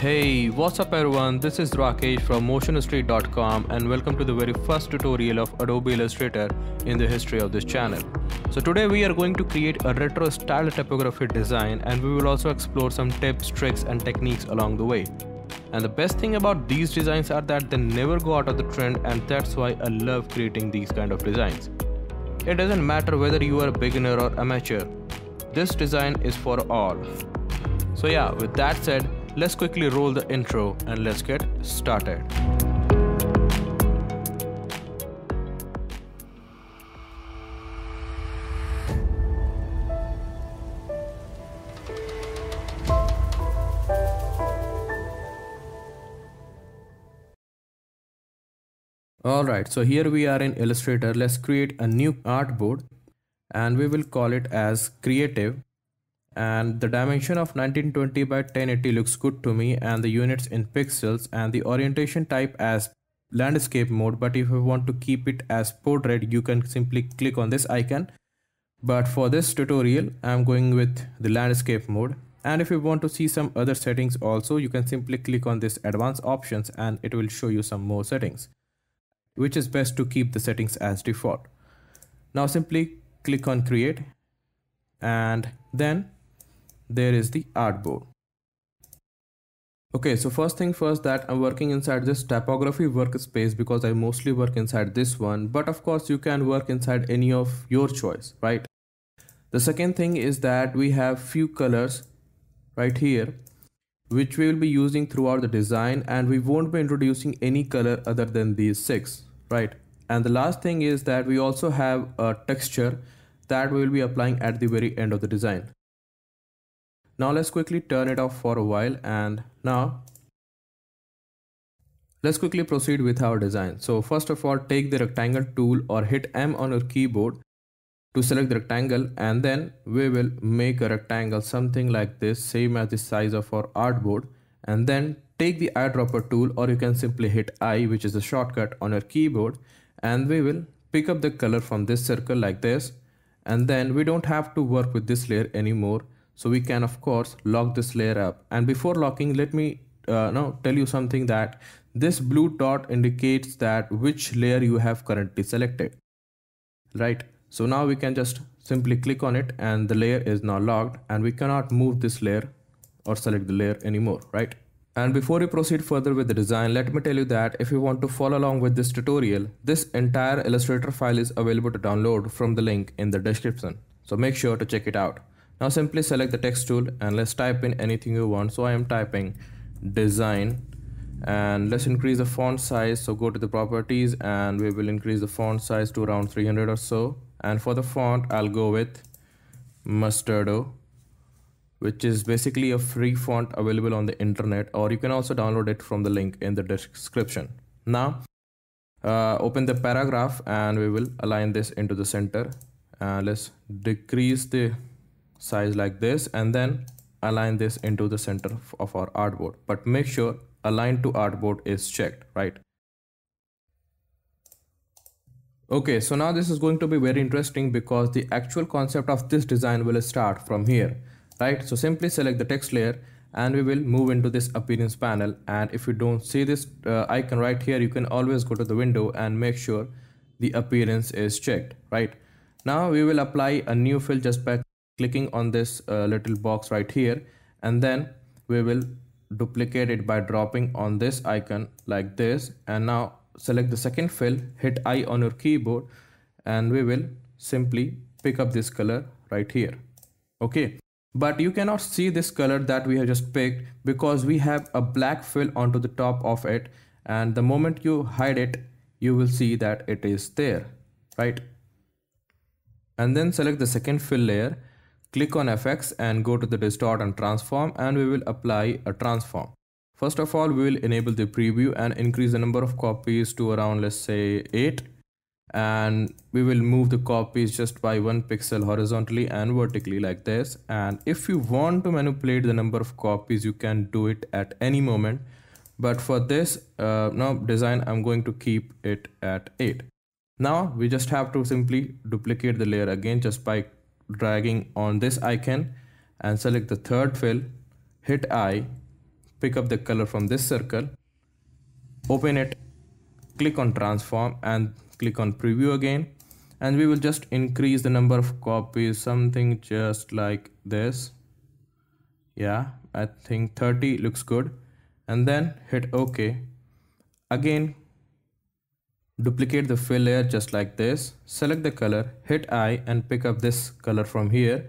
Hey, what's up everyone? This is Rakesh from motionstreet.com and welcome to the very first tutorial of Adobe Illustrator in the history of this channel. So today we are going to create a retro style typography design and we will also explore some tips, tricks and techniques along the way. And the best thing about these designs are that they never go out of the trend and that's why I love creating these kind of designs. It doesn't matter whether you are a beginner or amateur. This design is for all. So yeah, with that said, let's quickly roll the intro and let's get started. Alright, so here we are in Illustrator. Let's create a new artboard and we will call it as creative and the dimension of 1920 by 1080 looks good to me and the units in pixels and the orientation type as landscape mode. But if you want to keep it as portrait you can simply click on this icon. But for this tutorial I'm going with the landscape mode. And if you want to see some other settings also you can simply click on this advanced options and it will show you some more settings which is best to keep the settings as default. Now simply click on create and then there is the artboard. Okay so first thing first that i'm working inside this typography workspace because i mostly work inside this one but of course you can work inside any of your choice right? The second thing is that we have few colors right here which we will be using throughout the design and we won't be introducing any color other than these six right? And the last thing is that we also have a texture that we will be applying at the very end of the design now let's quickly turn it off for a while and now let's quickly proceed with our design. So first of all take the rectangle tool or hit M on your keyboard to select the rectangle and then we will make a rectangle something like this same as the size of our artboard. And then take the eyedropper tool or you can simply hit I which is a shortcut on your keyboard. And we will pick up the color from this circle like this. And then we don't have to work with this layer anymore so we can of course lock this layer up and before locking let me uh, now tell you something that this blue dot indicates that which layer you have currently selected right so now we can just simply click on it and the layer is now locked and we cannot move this layer or select the layer anymore right and before we proceed further with the design, let me tell you that if you want to follow along with this tutorial, this entire Illustrator file is available to download from the link in the description. So make sure to check it out. Now simply select the text tool and let's type in anything you want. So I am typing design and let's increase the font size. So go to the properties and we will increase the font size to around 300 or so. And for the font, I'll go with Mustardo, which is basically a free font available on the internet, or you can also download it from the link in the description. Now, uh, open the paragraph and we will align this into the center. Uh, let's decrease the size like this and then align this into the center of our artboard. But make sure align to artboard is checked right? Okay so now this is going to be very interesting because the actual concept of this design will start from here right? So simply select the text layer and we will move into this appearance panel. And if you don't see this uh, icon right here you can always go to the window and make sure the appearance is checked right? Now we will apply a new fill just by clicking on this uh, little box right here and then we will duplicate it by dropping on this icon like this. And now select the second fill hit I on your keyboard and we will simply pick up this color right here. Okay. But you cannot see this color that we have just picked because we have a black fill onto the top of it. And the moment you hide it you will see that it is there right? And then select the second fill layer Click on FX and go to the distort and transform and we will apply a transform. First of all, we will enable the preview and increase the number of copies to around let's say 8 and we will move the copies just by one pixel horizontally and vertically like this. And if you want to manipulate the number of copies you can do it at any moment. But for this uh, now design I'm going to keep it at 8 now we just have to simply duplicate the layer again just by dragging on this icon and select the third fill, hit I, pick up the color from this circle open it click on transform and click on preview again. And we will just increase the number of copies something just like this. Yeah I think 30 looks good. And then hit OK again duplicate the fill layer just like this. Select the color hit I and pick up this color from here.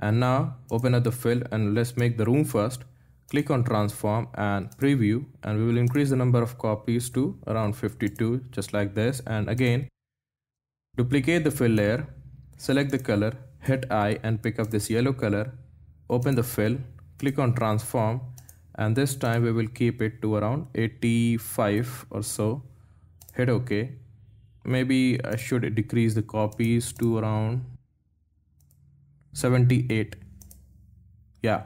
And now open up the fill and let's make the room first. Click on transform and preview and we will increase the number of copies to around 52 just like this. And again duplicate the fill layer select the color hit I and pick up this yellow color. Open the fill click on transform and this time we will keep it to around 85 or so hit ok maybe I should decrease the copies to around 78 yeah.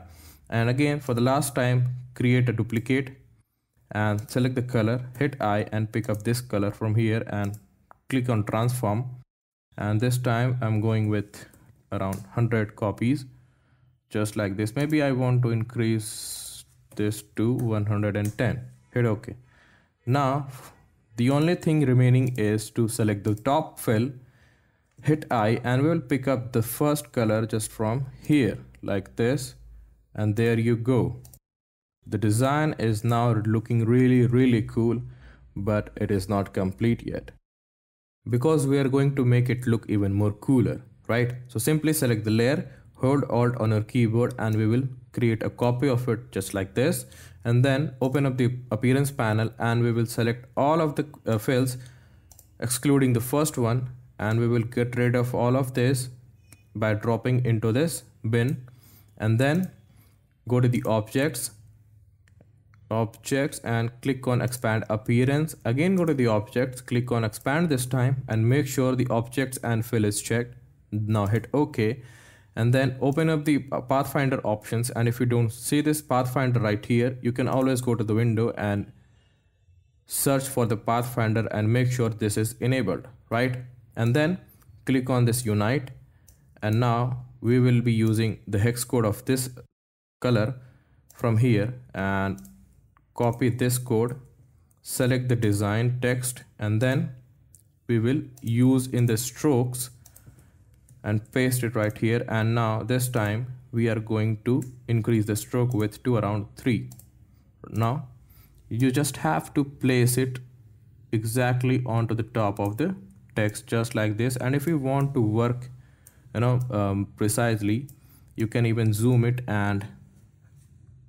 And again for the last time create a duplicate and select the color hit I and pick up this color from here and click on transform. And this time I'm going with around 100 copies just like this. Maybe I want to increase this to 110 hit ok now the only thing remaining is to select the top fill hit I and we will pick up the first color just from here like this. And there you go. The design is now looking really really cool but it is not complete yet. Because we are going to make it look even more cooler right? So simply select the layer hold alt on your keyboard and we will create a copy of it just like this and then open up the appearance panel and we will select all of the uh, fills excluding the first one and we will get rid of all of this by dropping into this bin and then go to the objects objects and click on expand appearance. Again go to the objects click on expand this time and make sure the objects and fill is checked. Now hit ok and then open up the pathfinder options. And if you don't see this pathfinder right here you can always go to the window and search for the pathfinder and make sure this is enabled right? And then click on this unite. And now we will be using the hex code of this color from here and copy this code select the design text and then we will use in the strokes and paste it right here. And now this time we are going to increase the stroke width to around 3 now you just have to place it exactly onto the top of the text just like this. And if you want to work you know um, precisely you can even zoom it and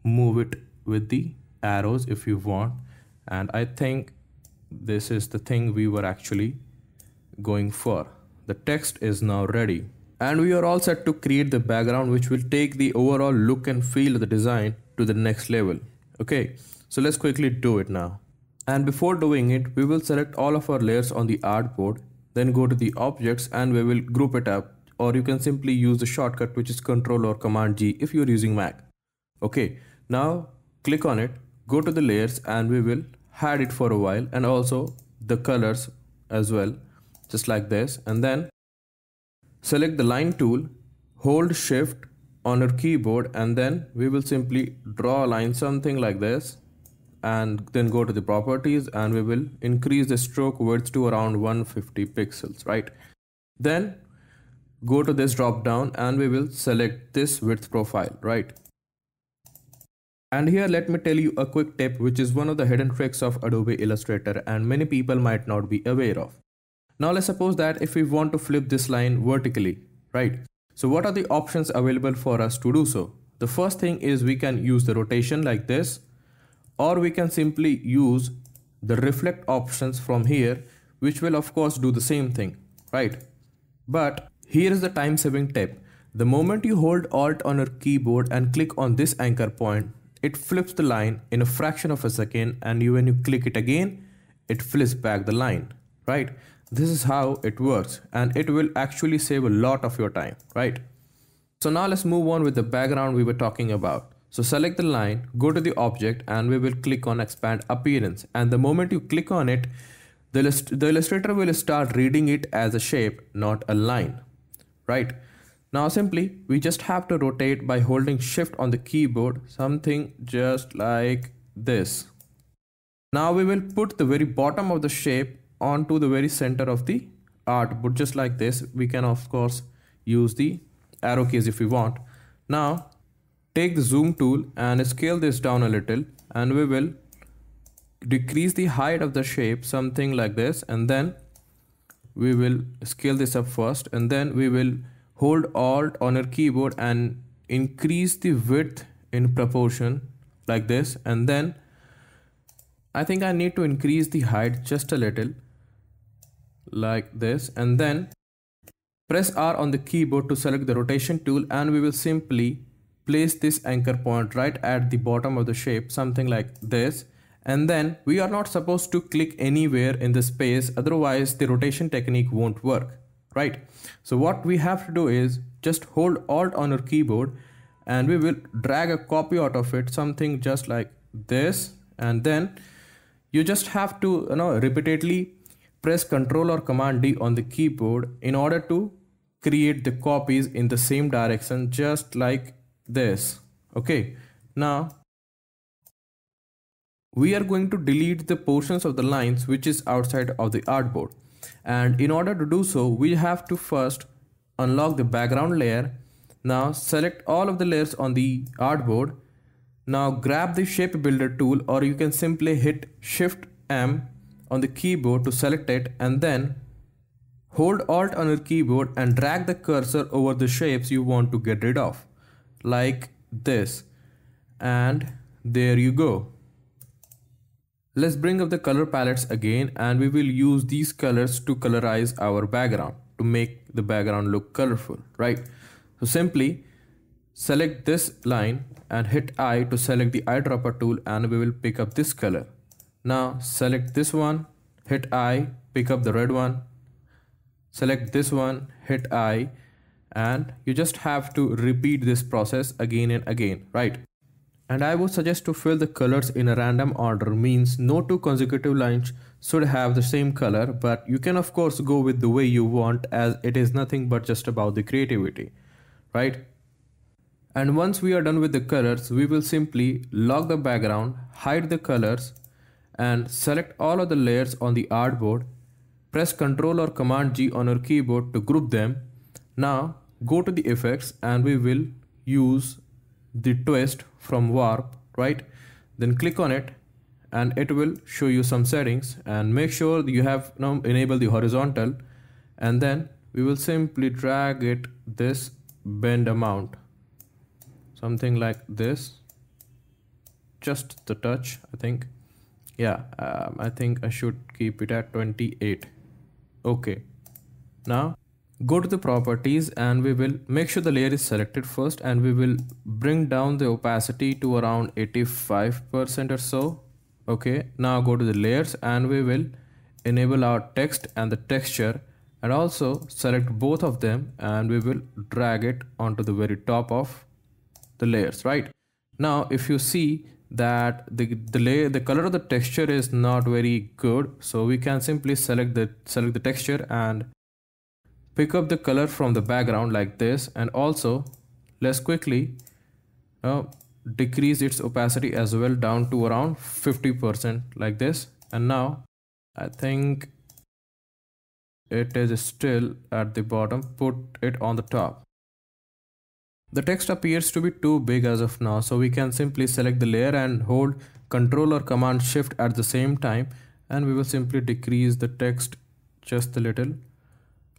move it with the arrows if you want. And I think this is the thing we were actually going for. The text is now ready and we are all set to create the background which will take the overall look and feel of the design to the next level. Okay, so let's quickly do it now. And before doing it, we will select all of our layers on the artboard, then go to the objects and we will group it up or you can simply use the shortcut which is Ctrl or Command G if you're using Mac. Okay, now click on it, go to the layers and we will hide it for a while and also the colors as well, just like this. And then select the line tool, hold shift on your keyboard and then we will simply draw a line something like this and then go to the properties and we will increase the stroke width to around 150 pixels, right? Then go to this drop down and we will select this width profile, right? And here let me tell you a quick tip which is one of the hidden tricks of Adobe Illustrator and many people might not be aware of. Now let's suppose that if we want to flip this line vertically, right? So what are the options available for us to do so? The first thing is we can use the rotation like this or we can simply use the reflect options from here which will of course do the same thing, right? But here is the time saving tip. The moment you hold alt on your keyboard and click on this anchor point, it flips the line in a fraction of a second and when you click it again, it flips back the line, right? This is how it works and it will actually save a lot of your time, right? So now let's move on with the background we were talking about. So select the line, go to the object and we will click on expand appearance. And the moment you click on it, the, the illustrator will start reading it as a shape, not a line, right? Now simply we just have to rotate by holding shift on the keyboard something just like this. Now we will put the very bottom of the shape onto the very center of the art but just like this we can of course use the arrow keys if we want. Now take the zoom tool and scale this down a little and we will decrease the height of the shape something like this and then we will scale this up first and then we will hold alt on your keyboard and increase the width in proportion like this and then I think I need to increase the height just a little like this. And then press R on the keyboard to select the rotation tool and we will simply place this anchor point right at the bottom of the shape something like this. And then we are not supposed to click anywhere in the space otherwise the rotation technique won't work right? So what we have to do is just hold alt on your keyboard and we will drag a copy out of it something just like this. And then you just have to you know repeatedly press ctrl or command d on the keyboard in order to create the copies in the same direction just like this. Okay. Now we are going to delete the portions of the lines which is outside of the artboard. And in order to do so we have to first unlock the background layer. Now select all of the layers on the artboard. Now grab the shape builder tool or you can simply hit shift M on the keyboard to select it and then hold alt on your keyboard and drag the cursor over the shapes you want to get rid of like this and there you go Let's bring up the color palettes again and we will use these colors to colorize our background to make the background look colorful, right? So simply select this line and hit I to select the eyedropper tool and we will pick up this color. Now select this one, hit I, pick up the red one, select this one, hit I and you just have to repeat this process again and again, right? And I would suggest to fill the colors in a random order means no two consecutive lines should have the same color but you can of course go with the way you want as it is nothing but just about the creativity, right? And once we are done with the colors, we will simply lock the background, hide the colors and select all of the layers on the artboard. Press Ctrl or Command G on your keyboard to group them. Now go to the effects and we will use the twist from warp right? Then click on it and it will show you some settings and make sure you have now enabled the horizontal. And then we will simply drag it this bend amount. Something like this. Just the touch I think yeah um, I think I should keep it at 28 okay. Now go to the properties and we will make sure the layer is selected first and we will bring down the opacity to around 85% or so. Okay now go to the layers and we will enable our text and the texture and also select both of them and we will drag it onto the very top of the layers right? Now if you see that the delay the color of the texture is not very good. So we can simply select the select the texture and pick up the color from the background like this. And also let's quickly uh, decrease its opacity as well down to around 50% like this. And now I think it is still at the bottom. Put it on the top the text appears to be too big as of now so we can simply select the layer and hold control or command shift at the same time and we will simply decrease the text just a little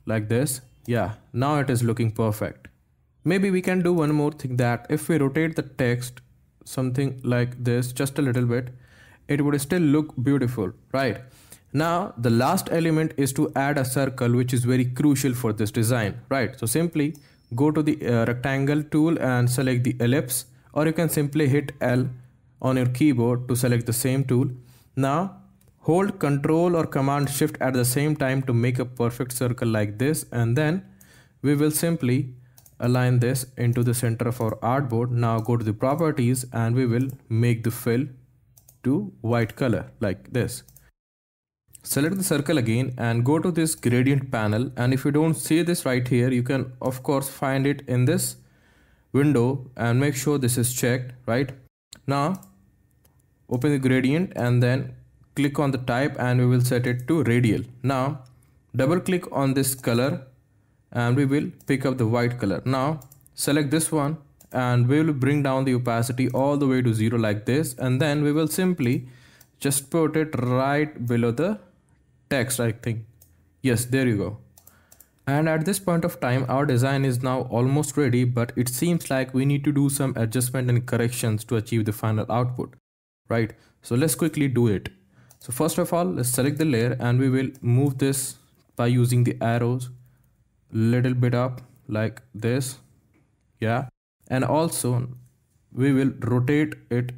like this. Yeah now it is looking perfect. Maybe we can do one more thing that if we rotate the text something like this just a little bit it would still look beautiful right? Now the last element is to add a circle which is very crucial for this design right? So simply go to the uh, rectangle tool and select the ellipse or you can simply hit L on your keyboard to select the same tool now Hold Control or Command Shift at the same time to make a perfect circle like this and then we will simply align this into the center of our artboard. Now go to the properties and we will make the fill to white color like this. Select the circle again and go to this gradient panel. And if you don't see this right here you can of course find it in this window and make sure this is checked right? Now open the gradient and then click on the type and we will set it to radial. Now double click on this color and we will pick up the white color. Now select this one and we will bring down the opacity all the way to zero like this. And then we will simply just put it right below the text I think. Yes there you go. And at this point of time our design is now almost ready but it seems like we need to do some adjustment and corrections to achieve the final output. Right? So let's quickly do it. So first of all let's select the layer and we will move this by using the arrows little bit up like this. Yeah? And also we will rotate it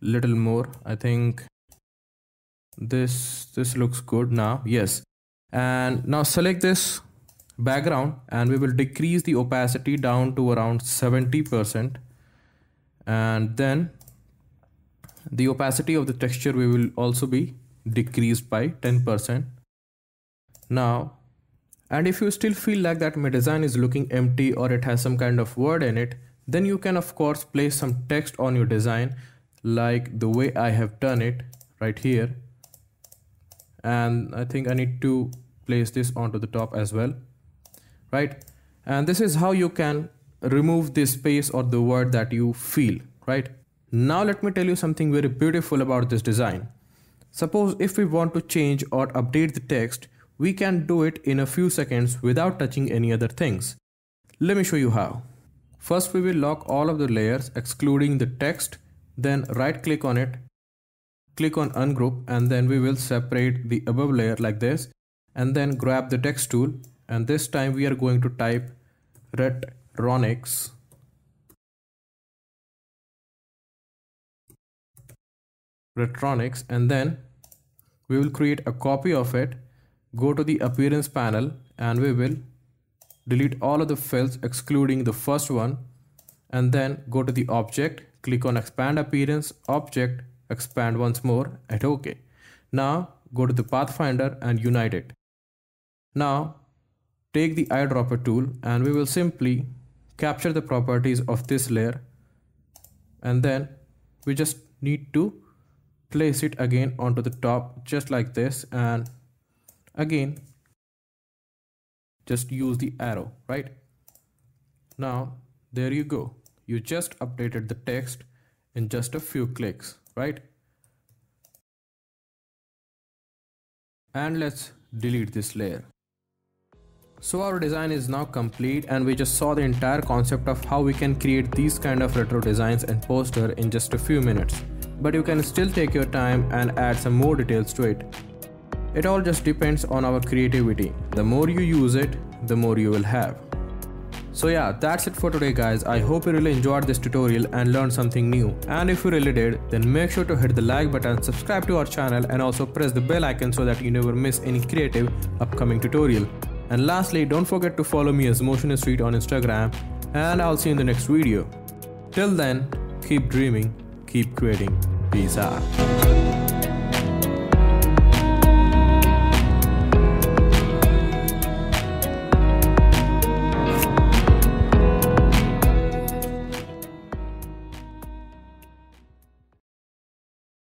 little more I think this this looks good now yes. And now select this background and we will decrease the opacity down to around 70% and then the opacity of the texture we will also be decreased by 10% now and if you still feel like that my design is looking empty or it has some kind of word in it then you can of course place some text on your design like the way I have done it right here and I think I need to place this onto the top as well right? And this is how you can remove this space or the word that you feel right? Now let me tell you something very beautiful about this design. Suppose if we want to change or update the text we can do it in a few seconds without touching any other things. Let me show you how. First we will lock all of the layers excluding the text then right click on it click on ungroup and then we will separate the above layer like this and then grab the text tool. And this time we are going to type retronics. Retronics and then we will create a copy of it go to the appearance panel and we will delete all of the fills excluding the first one and then go to the object click on expand appearance object expand once more at OK. Now go to the Pathfinder and unite it. Now take the eyedropper tool and we will simply capture the properties of this layer. And then we just need to place it again onto the top just like this. And again just use the arrow right? Now there you go. You just updated the text in just a few clicks right? And let's delete this layer. So our design is now complete and we just saw the entire concept of how we can create these kind of retro designs and poster in just a few minutes. But you can still take your time and add some more details to it. It all just depends on our creativity. The more you use it, the more you will have. So yeah, that's it for today guys. I hope you really enjoyed this tutorial and learned something new. And if you really did, then make sure to hit the like button, subscribe to our channel and also press the bell icon so that you never miss any creative upcoming tutorial. And lastly, don't forget to follow me as Motion Street on Instagram and I'll see you in the next video. Till then, keep dreaming, keep creating. Peace out.